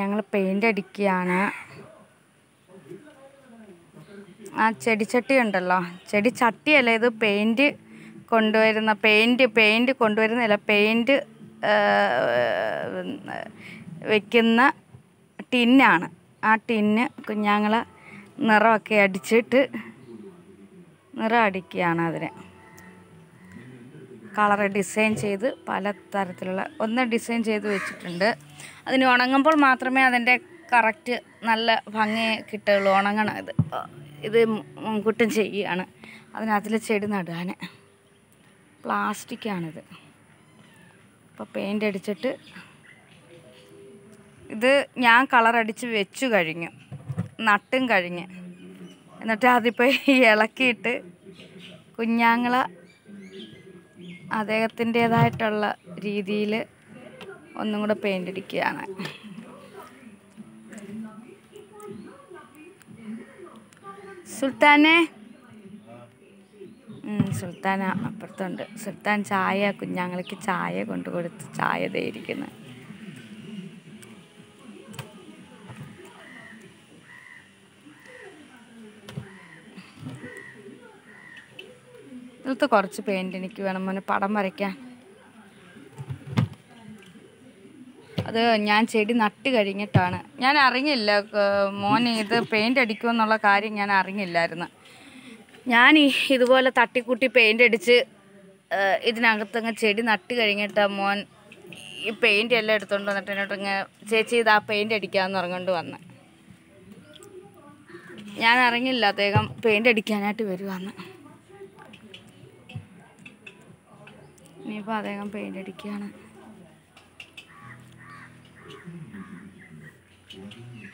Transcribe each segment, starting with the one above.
ഞങ്ങൾ പെയിന്റ് അടിക്കുകയാണ്. ആ ചെടിച്ചട്ടി ഉണ്ടല്ലോ. ചെടി ചട്ടിയല്ല ഇത് പെയിന്റ് കൊണ്ടുവരുന്ന പെയിന്റ് പെയിന്റ് കൊണ്ടുവരുന്നില്ല പെയിന്റ് വെക്കുന്ന ടിന്നാണ് ആ ടിന്ന് കുഞ്ഞാങ്ങൾ നിറമൊക്കെ അടിച്ചിട്ട് നിറം അടിക്കുകയാണ് അതിന്. കളർ ഡിസൈൻ ചെയ്ത് പല തരത്തിലുള്ള ഒന്ന് ഡിസൈൻ ചെയ്ത് വെച്ചിട്ടുണ്ട്. അതിന് ഉണങ്ങുമ്പോൾ മാത്രമേ അതിന്റെ കറക്റ്റ് നല്ല ഭംഗി കിട്ടുകയുള്ളൂ. ഉണങ്ങണം. ഇത് ഇത് മുൻകൂട്ടം ചെയ്യുകയാണ്. അതിനകത്തിൽ ചെടി നടാൻ. പ്ലാസ്റ്റിക്കാണിത്. അപ്പോൾ പെയിന്റ് അടിച്ചിട്ട് ഇത് ഞാൻ കളർ അടിച്ച് വെച്ചു കഴിഞ്ഞു. നട്ടും കഴിഞ്ഞ്. എന്നിട്ട് അതിപ്പോൾ ഇളക്കിയിട്ട് കുഞ്ഞാങ്ങള അദ്ദേഹത്തിന്റേതായിട്ടുള്ള രീതിയിൽ ഒന്നും കൂടെ പെയിന്റ് അടിക്കുകയാണ് സുൽത്താനെ? സുൽത്താൻ അപ്പുറത്തുണ്ട്. സുൽത്താൻ ചായ കുഞ്ഞാങ്ങൾക്ക് ചായ കൊണ്ടു കൊടുത്ത് ചായ തേയിരിക്കുന്നു ഇതിലത്തെ കുറച്ച് പെയിന്റ് എനിക്ക് വേണം. മോനെ പടം വരയ്ക്കാൻ. അത് ഞാൻ ചെടി നട്ട് കഴിഞ്ഞിട്ടാണ്. ഞാൻ അറിഞ്ഞില്ല മോനെ ഇത് പെയിന്റ് അടിക്കുമെന്നുള്ള കാര്യം ഞാൻ അറിഞ്ഞില്ലായിരുന്നു. ഞാൻ ഇതുപോലെ തട്ടിക്കൂട്ടി പെയിന്റ് അടിച്ച് ഇതിനകത്തങ്ങ് ചെടി നട്ട് കഴിഞ്ഞിട്ടാണ് മോൻ ഈ പെയിന്റ് എല്ലാം എടുത്തുകൊണ്ട് വന്നിട്ട് ഇങ്ങനെ ചേച്ചി ഇത് ആ പെയിന്റ് അടിക്കാമെന്ന് പറഞ്ഞുകൊണ്ട് വന്ന്. ഞാൻ അറിഞ്ഞില്ല അദ്ദേഹം പെയിന്റ് അടിക്കാനായിട്ട് വരുവാന്ന്. ഇനിയിപ്പോൾ അദ്ദേഹം പെയിന്റ് അടിക്കുകയാണ്.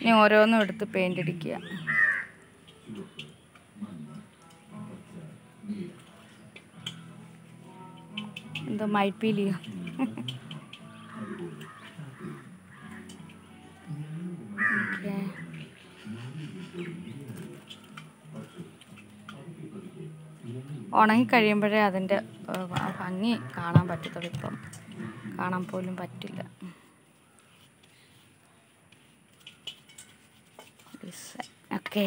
ഇനി ഓരോന്നും എടുത്ത് പെയിന്റ് അടിക്കുക. എന്തോ മൈപ്പീലിയോ? ഓക്കേ. ഉണങ്ങി കഴിയുമ്പോഴേ അതിന്റെ ഭംഗി കാണാൻ പറ്റത്തുള്ളൂ ഇപ്പം. കാണാൻ പോലും പറ്റില്ല. ഓക്കെ